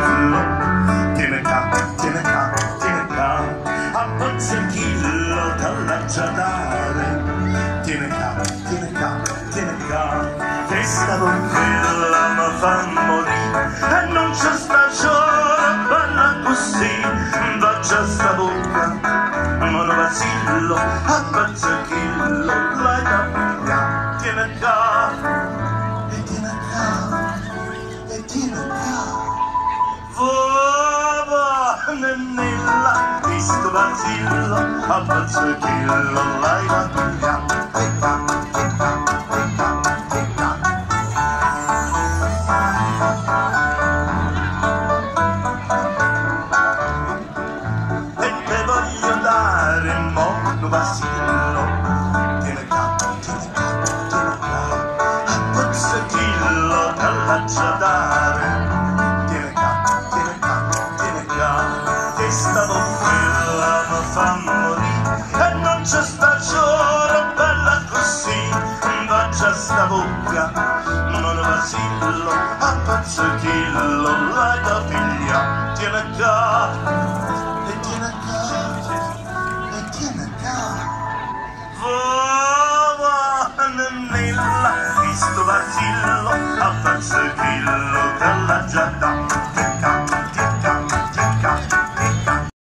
basillo, tiene ca, tiene ca, tiene ca, a pezzettino te la già dare, tiene ca, tiene ca, tiene ca, questa bocchella mi fa morire e non c'è stagione bella così, va già sta bocca, basillo, a pezzettino nella questo basillo a pezzettino l'hai da pigliare, e ca, e ca, e ca, e e te voglio dare mondo basillo tiene capo, tiene capo, tiene capo a pezzettino te la dare fa morire e non c'è stagione bella così. Bacia sta bocca non basillo a pezzettino l'hai da figlia tiene capo e tiene ca, e tiene ca. Vova nella, questo basillo,